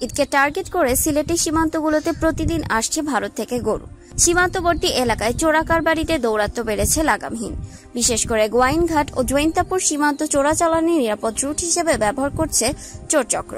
ঈদকে টার্গেট করে সিলেটের সীমান্তগুলোতে প্রতিদিন আসছে ভারত থেকে গরু। সীমান্তবর্তী এলাকায় চোরাকার বাড়িতে দৌরাত্ম্য বেড়েছে লাগামহীন। বিশেষ করে গোয়াইনঘাট ও জৈন্তাপুর সীমান্ত চোরাচালানি নিরাপদ রুট হিসেবে ব্যবহার করছে চোরচক্র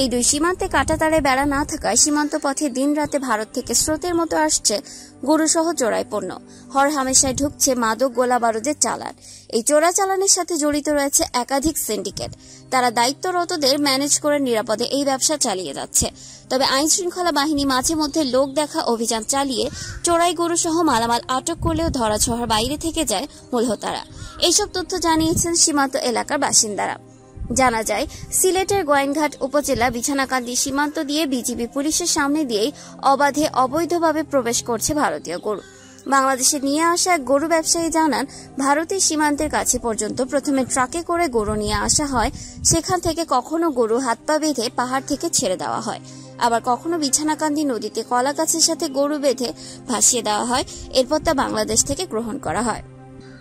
এই দুই সীমান্তে কাটাতারে বেড়া না থাকায় সীমান্ত পথে দিন রাতে ভারত থেকে স্রোতের মতো আসছে গরুসহ চোরাই পণ্য। হর হামেশায় ঢুকছে মাদক গোলা বারুদের চালান। এই চোরাচালানের সাথে জড়িত রয়েছে একাধিক সিন্ডিকেট। তারা দায়িত্বরতদের ম্যানেজ করে নিরাপদে এই ব্যবসা চালিয়ে যাচ্ছে। তবে আইন শৃঙ্খলা বাহিনী মাঝে মধ্যে লোক দেখা অভিযান চালিয়ে চোরাই গরু সহ মালামাল আটক করলেও ধরাছোঁয়ার বাইরে থেকে যায় মূলহতারা এইসব তথ্য জানিয়েছেন সীমান্ত এলাকার বাসিন্দারা। জানা যায়, সিলেটের গোয়েনঘাট উপজেলা বিছানাকান্দি সীমান্ত দিয়ে বিজিবি পুলিশের সামনে দিয়েই অবাধে অবৈধভাবে প্রবেশ করছে ভারতীয় গরু। বাংলাদেশে নিয়ে আসা এক গরু ব্যবসায়ী জানান, ভারতের সীমান্তের কাছে পর্যন্ত প্রথমে ট্রাকে করে গরু নিয়ে আসা হয়। সেখান থেকে কখনো গরু হাত পা বেঁধে পাহাড় থেকে ছেড়ে দেওয়া হয়। আবার কখনো বিছানাকান্দি নদীতে কলা গাছের সাথে গরু বেঁধে ভাসিয়ে দেওয়া হয়। এরপর তা বাংলাদেশ থেকে গ্রহণ করা হয়।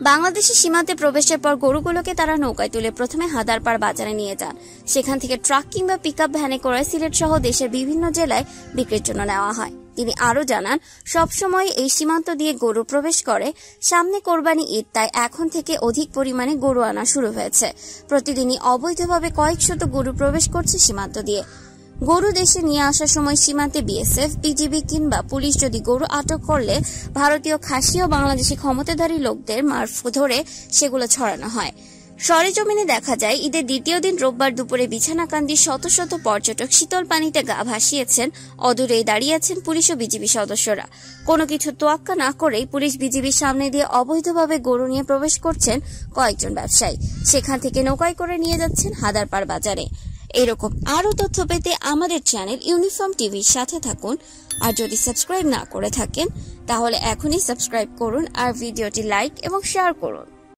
বাংলাদেশের সীমান্তে প্রবেশের পর গরুগুলোকে তারা নৌকায় তুলে প্রথমে হাদারপাড় বাজারে নিয়ে যান। সেখান থেকে ট্রাক কিংবা পিক ভ্যানে করে সিলেট সহ দেশের বিভিন্ন জেলায় বিক্রির জন্য নেওয়া হয়। তিনি আরও জানান, সবসময় এই সীমান্ত দিয়ে গরু প্রবেশ করে, সামনে কোরবানি ঈদ, তাই এখন থেকে অধিক পরিমাণে গরু আনা শুরু হয়েছে। প্রতিদিনই অবৈধভাবে কয়েক শত গরু প্রবেশ করছে সীমান্ত দিয়ে। গরু দেশে নিয়ে আসার সময় সীমান্তে বিএসএফ, বিজিবি কিংবা পুলিশ যদি গরু আটক করলে, ভারতীয় খাসি ও বাংলাদেশি ক্ষমতাধারী লোকদের মারফ ধরে সেগুলো ছড়ানো হয়। সরেজমিনে দেখা যায়, ঈদের দ্বিতীয় দিন রোববার দুপুরে বিছানাকান্দি শত শত পর্যটক শীতল পানিতে গা ভাসিয়েছেন। অদূরেই দাঁড়িয়েছেন পুলিশ ও বিজিবি সদস্যরা। কোনো কিছু তোয়াক্কা না করেই পুলিশ বিজিবির সামনে দিয়ে অবৈধভাবে গরু নিয়ে প্রবেশ করছেন কয়েকজন ব্যবসায়ী। সেখান থেকে নৌকায় করে নিয়ে যাচ্ছেন হাদারপাড় বাজারে। এরকম আরও তথ্য পেতে আমাদের চ্যানেল ইউনিফর্ম টিভির সাথে থাকুন। আর যদি সাবস্ক্রাইব না করে থাকেন, তাহলে এখনই সাবস্ক্রাইব করুন আর ভিডিওটি লাইক এবং শেয়ার করুন।